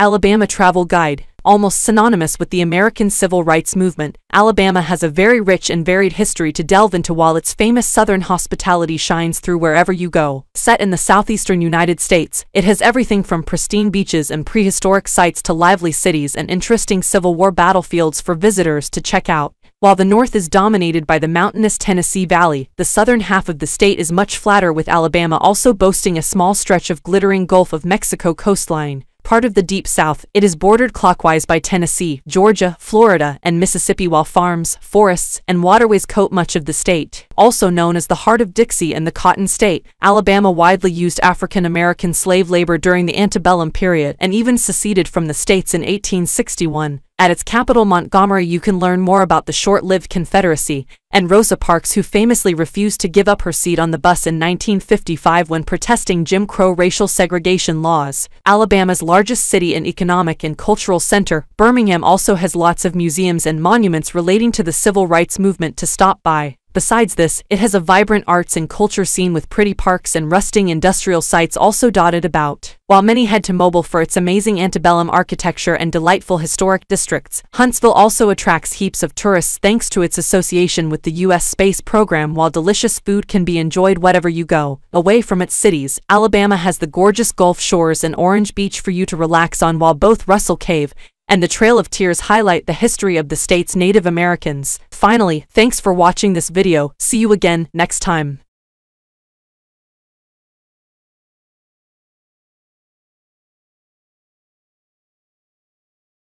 Alabama Travel Guide, almost synonymous with the American Civil Rights Movement, Alabama has a very rich and varied history to delve into while its famous Southern hospitality shines through wherever you go. Set in the southeastern United States, it has everything from pristine beaches and prehistoric sites to lively cities and interesting Civil War battlefields for visitors to check out. While the north is dominated by the mountainous Tennessee Valley, the southern half of the state is much flatter with Alabama also boasting a small stretch of glittering Gulf of Mexico coastline. Part of the Deep South, it is bordered clockwise by Tennessee, Georgia, Florida, and Mississippi while farms, forests, and waterways coat much of the state. Also known as the Heart of Dixie and the Cotton State, Alabama widely used African American slave labor during the antebellum period and even seceded from the states in 1861. At its capital Montgomery you can learn more about the short-lived Confederacy, and Rosa Parks who famously refused to give up her seat on the bus in 1955 when protesting Jim Crow racial segregation laws. Alabama's largest city and economic and cultural center, Birmingham also has lots of museums and monuments relating to the civil rights movement to stop by. Besides this, it has a vibrant arts and culture scene with pretty parks and rusting industrial sites also dotted about. While many head to Mobile for its amazing antebellum architecture and delightful historic districts, Huntsville also attracts heaps of tourists thanks to its association with the U.S. space program while delicious food can be enjoyed wherever you go. Away from its cities, Alabama has the gorgeous Gulf shores and Orange Beach for you to relax on while both Russell Cave and the Trail of Tears highlight the history of the state's Native Americans. Finally, thanks for watching this video, see you again next time.